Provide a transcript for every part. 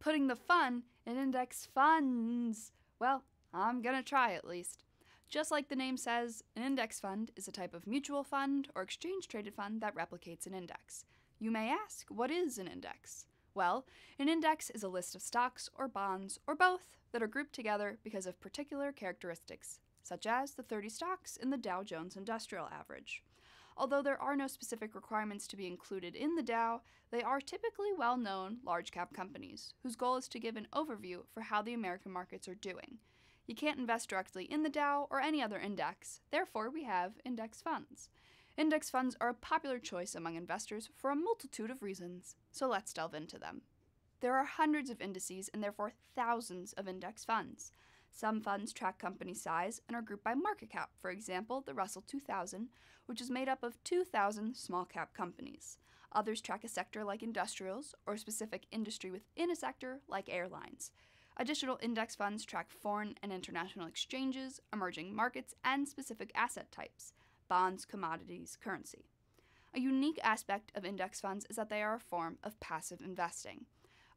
putting the fun in index funds. Well, I'm gonna try at least. Just like the name says, an index fund is a type of mutual fund or exchange traded fund that replicates an index. You may ask, what is an index? Well, an index is a list of stocks or bonds or both that are grouped together because of particular characteristics, such as the 30 stocks in the Dow Jones Industrial Average. Although there are no specific requirements to be included in the Dow, they are typically well known large cap companies whose goal is to give an overview for how the American markets are doing. You can't invest directly in the Dow or any other index, therefore, we have index funds. Index funds are a popular choice among investors for a multitude of reasons, so let's delve into them. There are hundreds of indices and therefore thousands of index funds. Some funds track company size and are grouped by market cap, for example, the Russell 2000, which is made up of 2,000 small cap companies. Others track a sector like industrials or a specific industry within a sector like airlines. Additional index funds track foreign and international exchanges, emerging markets, and specific asset types bonds, commodities, currency. A unique aspect of index funds is that they are a form of passive investing.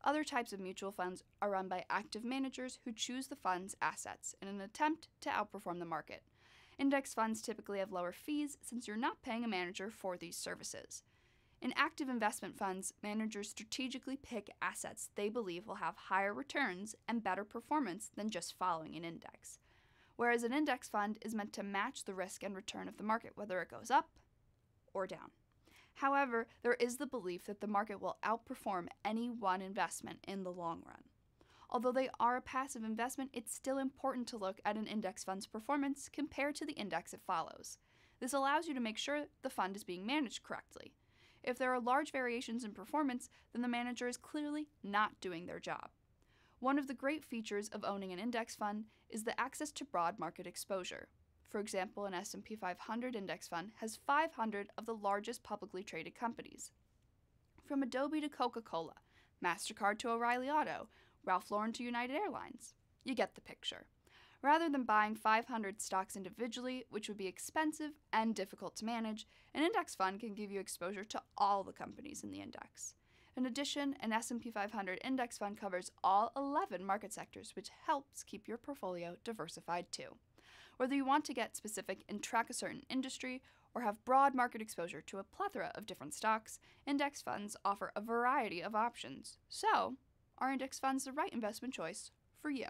Other types of mutual funds are run by active managers who choose the fund's assets in an attempt to outperform the market. Index funds typically have lower fees since you're not paying a manager for these services. In active investment funds, managers strategically pick assets they believe will have higher returns and better performance than just following an index whereas an index fund is meant to match the risk and return of the market, whether it goes up or down. However, there is the belief that the market will outperform any one investment in the long run. Although they are a passive investment, it's still important to look at an index fund's performance compared to the index it follows. This allows you to make sure the fund is being managed correctly. If there are large variations in performance, then the manager is clearly not doing their job. One of the great features of owning an index fund is the access to broad market exposure. For example, an S&P 500 index fund has 500 of the largest publicly traded companies. From Adobe to Coca-Cola, MasterCard to O'Reilly Auto, Ralph Lauren to United Airlines. You get the picture. Rather than buying 500 stocks individually, which would be expensive and difficult to manage, an index fund can give you exposure to all the companies in the index. In addition, an S&P 500 index fund covers all 11 market sectors, which helps keep your portfolio diversified too. Whether you want to get specific and track a certain industry or have broad market exposure to a plethora of different stocks, index funds offer a variety of options. So, are index funds the right investment choice for you?